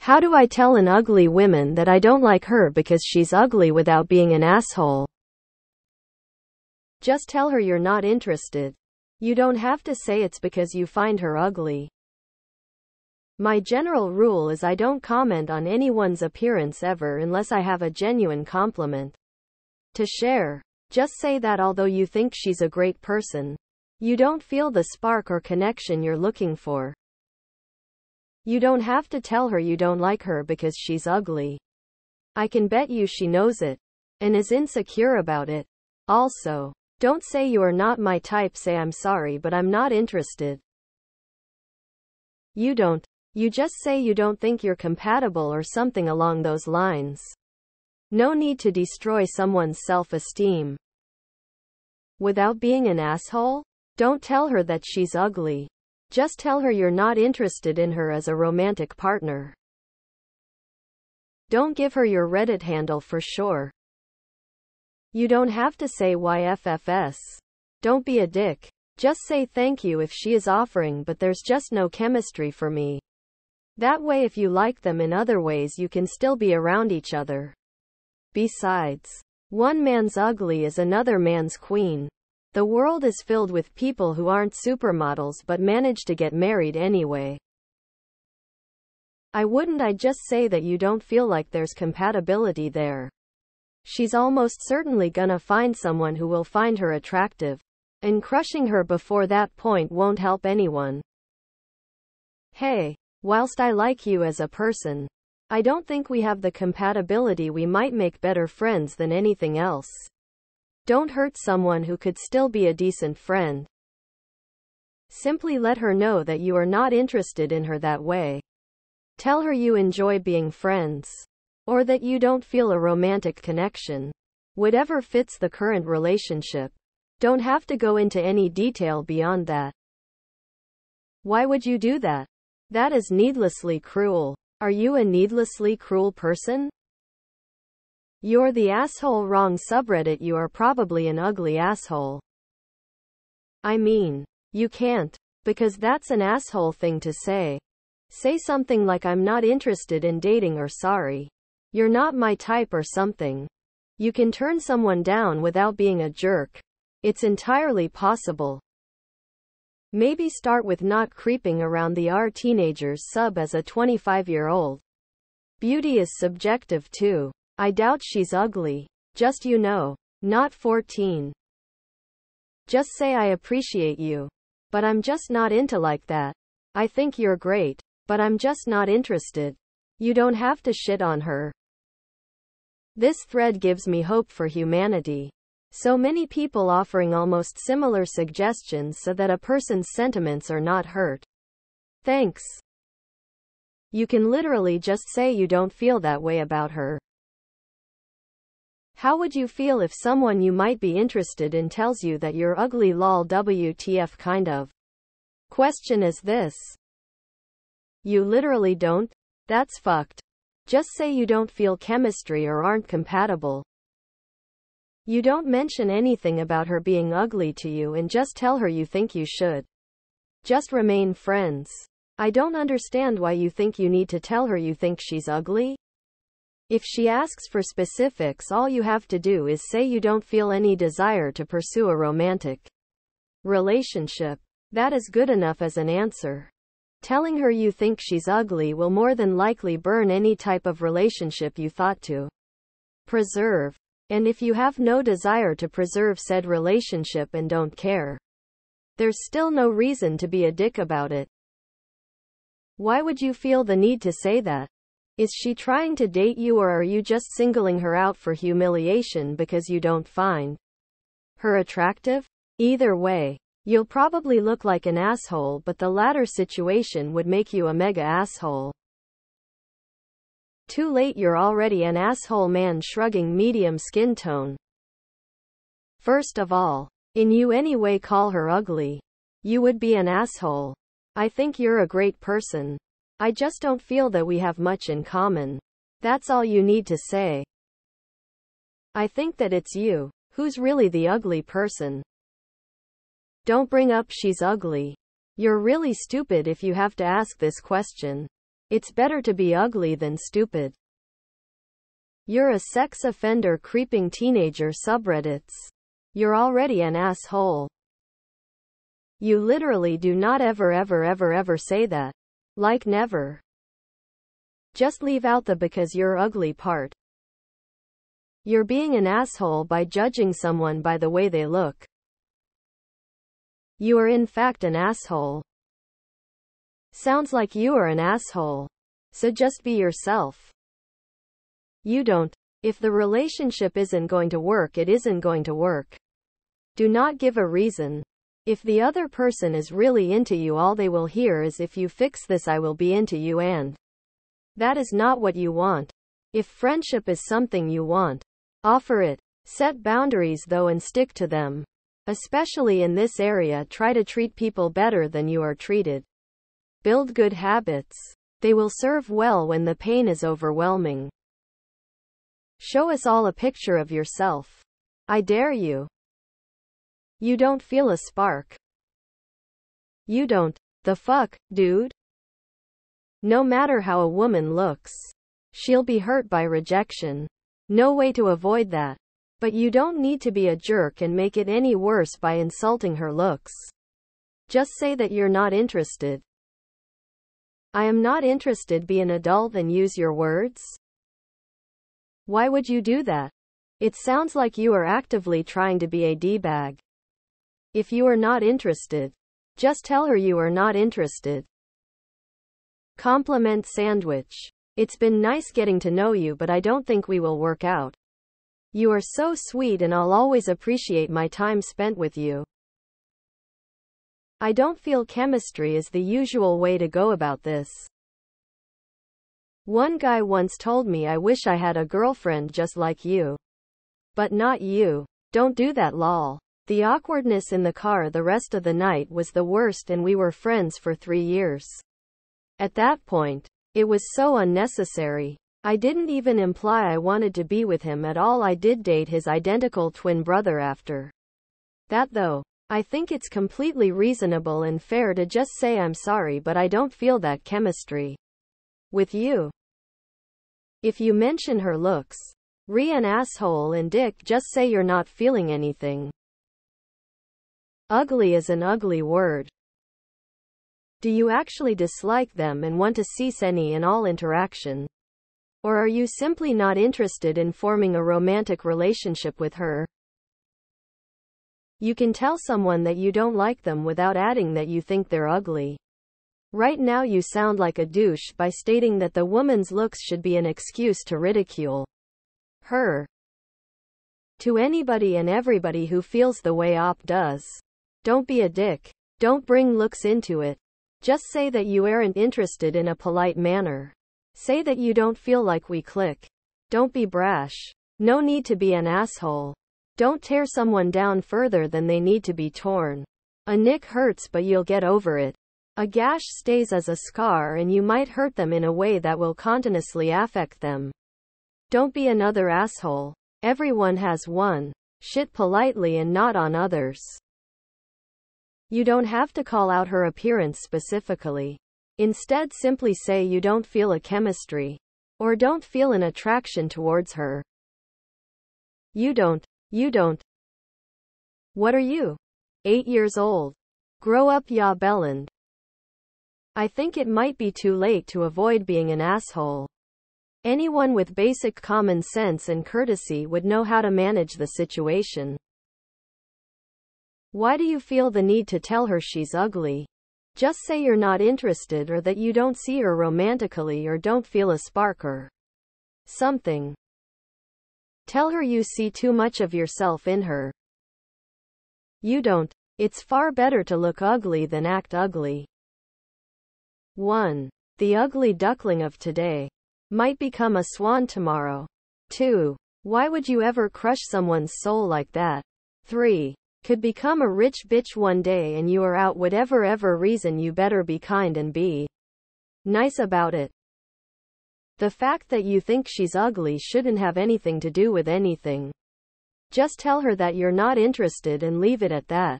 How do I tell an ugly woman that I don't like her because she's ugly without being an asshole? Just tell her you're not interested. You don't have to say it's because you find her ugly. My general rule is I don't comment on anyone's appearance ever unless I have a genuine compliment to share. Just say that although you think she's a great person, you don't feel the spark or connection you're looking for. You don't have to tell her you don't like her because she's ugly. I can bet you she knows it and is insecure about it. Also, don't say you are not my type, say I'm sorry, but I'm not interested. You don't. You just say you don't think you're compatible or something along those lines. No need to destroy someone's self esteem. Without being an asshole? Don't tell her that she's ugly. Just tell her you're not interested in her as a romantic partner. Don't give her your Reddit handle for sure. You don't have to say YFFS. Don't be a dick. Just say thank you if she is offering, but there's just no chemistry for me. That way, if you like them in other ways, you can still be around each other. Besides, one man's ugly is another man's queen. The world is filled with people who aren't supermodels but manage to get married anyway. I wouldn't I just say that you don't feel like there's compatibility there. She's almost certainly gonna find someone who will find her attractive. And crushing her before that point won't help anyone. Hey, whilst I like you as a person, I don't think we have the compatibility we might make better friends than anything else. Don't hurt someone who could still be a decent friend. Simply let her know that you are not interested in her that way. Tell her you enjoy being friends. Or that you don't feel a romantic connection. Whatever fits the current relationship. Don't have to go into any detail beyond that. Why would you do that? That is needlessly cruel. Are you a needlessly cruel person? You're the asshole wrong subreddit you are probably an ugly asshole. I mean, you can't. Because that's an asshole thing to say. Say something like I'm not interested in dating or sorry. You're not my type or something. You can turn someone down without being a jerk. It's entirely possible. Maybe start with not creeping around the R teenagers sub as a 25 year old. Beauty is subjective too. I doubt she's ugly. Just you know. Not 14. Just say I appreciate you. But I'm just not into like that. I think you're great. But I'm just not interested. You don't have to shit on her. This thread gives me hope for humanity. So many people offering almost similar suggestions so that a person's sentiments are not hurt. Thanks. You can literally just say you don't feel that way about her. How would you feel if someone you might be interested in tells you that you're ugly lol WTF kind of question is this? You literally don't? That's fucked. Just say you don't feel chemistry or aren't compatible. You don't mention anything about her being ugly to you and just tell her you think you should. Just remain friends. I don't understand why you think you need to tell her you think she's ugly. If she asks for specifics, all you have to do is say you don't feel any desire to pursue a romantic relationship. That is good enough as an answer. Telling her you think she's ugly will more than likely burn any type of relationship you thought to preserve. And if you have no desire to preserve said relationship and don't care, there's still no reason to be a dick about it. Why would you feel the need to say that? Is she trying to date you or are you just singling her out for humiliation because you don't find her attractive? Either way, you'll probably look like an asshole, but the latter situation would make you a mega asshole. Too late, you're already an asshole man shrugging medium skin tone. First of all, in you anyway call her ugly. You would be an asshole. I think you're a great person. I just don't feel that we have much in common. That's all you need to say. I think that it's you, who's really the ugly person. Don't bring up she's ugly. You're really stupid if you have to ask this question. It's better to be ugly than stupid. You're a sex offender creeping teenager subreddits. You're already an asshole. You literally do not ever ever ever ever say that. Like never. Just leave out the because you're ugly part. You're being an asshole by judging someone by the way they look. You are in fact an asshole. Sounds like you are an asshole. So just be yourself. You don't. If the relationship isn't going to work, it isn't going to work. Do not give a reason. If the other person is really into you, all they will hear is if you fix this, I will be into you, and that is not what you want. If friendship is something you want, Offer it. Set boundaries though and stick to them. Especially in this area, try to treat people better than you are treated. Build good habits. They will serve well when the pain is overwhelming. Show us all a picture of yourself. I dare you. You don't feel a spark. You don't. The fuck, dude? No matter how a woman looks, she'll be hurt by rejection. No way to avoid that. But you don't need to be a jerk and make it any worse by insulting her looks. Just say that you're not interested. I am not interested be an adult and use your words? Why would you do that? It sounds like you are actively trying to be a D-bag. If you are not interested, just tell her you are not interested. Compliment sandwich. It's been nice getting to know you, but I don't think we will work out. You are so sweet, and I'll always appreciate my time spent with you. I don't feel chemistry is the usual way to go about this. One guy once told me I wish I had a girlfriend just like you. But not you. Don't do that lol. The awkwardness in the car the rest of the night was the worst and we were friends for three years. At that point, it was so unnecessary. I didn't even imply I wanted to be with him at all. I did date his identical twin brother after that, though. I think it's completely reasonable and fair to just say I'm sorry, but I don't feel that chemistry with you. If you mention her looks, re an asshole and dick, just say you're not feeling anything. Ugly is an ugly word. Do you actually dislike them and want to cease any and all interaction? Or are you simply not interested in forming a romantic relationship with her? You can tell someone that you don't like them without adding that you think they're ugly. Right now you sound like a douche by stating that the woman's looks should be an excuse to ridicule her. To anybody and everybody who feels the way Op does. Don't be a dick. Don't bring looks into it. Just say that you aren't interested in a polite manner. Say that you don't feel like we click. Don't be brash. No need to be an asshole. Don't tear someone down further than they need to be torn. A nick hurts, but you'll get over it. A gash stays as a scar, and you might hurt them in a way that will continuously affect them. Don't be another asshole. Everyone has one. Shit politely and not on others. You don't have to call out her appearance specifically. Instead simply say you don't feel a chemistry. Or don't feel an attraction towards her. You don't. You don't. What are you? Eight years old. Grow up ya Belland. I think it might be too late to avoid being an asshole. Anyone with basic common sense and courtesy would know how to manage the situation. Why do you feel the need to tell her she's ugly? Just say you're not interested or that you don't see her romantically or don't feel a spark or something. Tell her you see too much of yourself in her. You don't. It's far better to look ugly than act ugly. 1. The ugly duckling of today might become a swan tomorrow. 2. Why would you ever crush someone's soul like that? 3 could become a rich bitch one day and you are out whatever ever reason you better be kind and be nice about it. The fact that you think she's ugly shouldn't have anything to do with anything. Just tell her that you're not interested and leave it at that.